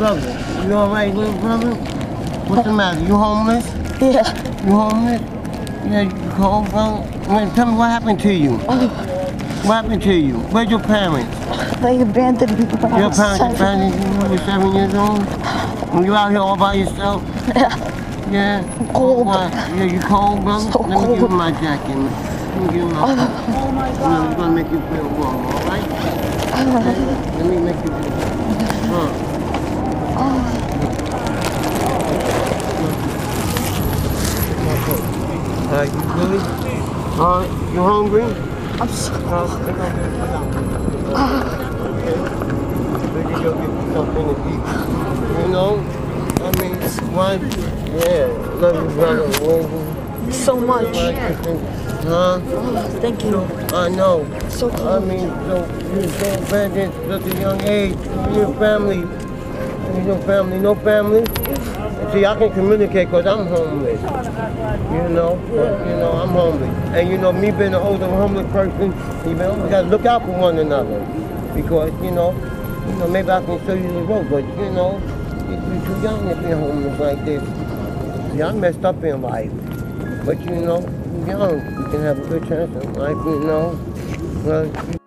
brother. You alright, little brother? What's the matter? You homeless? Yeah. You homeless? Yeah, you cold, brother? Wait, tell me what happened to you. Oh. What happened to you? Where's your parents? They abandoned me when Your parents seven. abandoned you when you were seven years old? And you out here all by yourself? Yeah. Yeah? cold. What? Yeah, you cold, brother? So Let me give you my jacket. Let me give you my Oh my God. I'm gonna make you feel warm, alright? Uh-huh. Let me make you feel warm. Huh. Alright, you good? Alright, you hungry? I'm so Uh, gonna you. Maybe you'll get you something to eat. You know? I mean, why? Yeah, love you, brother. Love so much. Huh? Thank you. I know. So I mean, so you so abandoned at such a young age. Your family, your family, no family. See, I can communicate because I'm homeless. You know, but, you know, I'm homeless. And you know, me being an older homeless person, you know, we gotta look out for one another. Because, you know, you know, maybe I can show you the road, but you know, you- you're too young to be homeless like this. See, I messed up in life. But you know, young, you can have a good chance in life, you know. Well,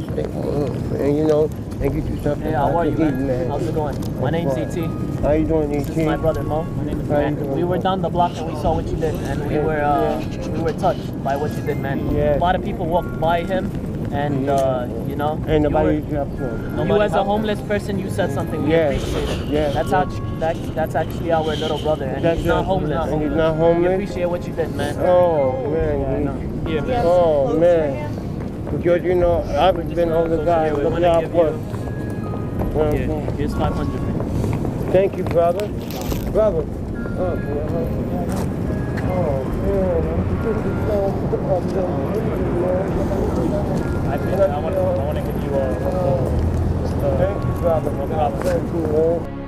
just stay home, and you know, and get you something Hey, how are you, eat, man? How's it going? My name's. ET. How you doing, This is ET? my brother Mo. My name is How you man. doing, We were down the block and we saw what you did, and we Yeah, were uh, yeah. we were touched by what you did, man. Yeah. A lot of people walked by him, and uh, you know, you, nobody were- help him. you as a homeless person, you said something. We Yeah, appreciate it. yeah, That's how that's that's actually our little brother, and That's he's not homeless. and he's not homeless. We appreciate what you did, man. Oh, man. Yeah, Oh, man. Because, you know, I've been older social guy. We Look how I give was. you- You know what I'm Here, saying? here's 500. Thank you, brother. Brother. Oh, can I hug you? Oh, man. So I, to I want to give you a. Thank you, brother. No problem. Thank you, man.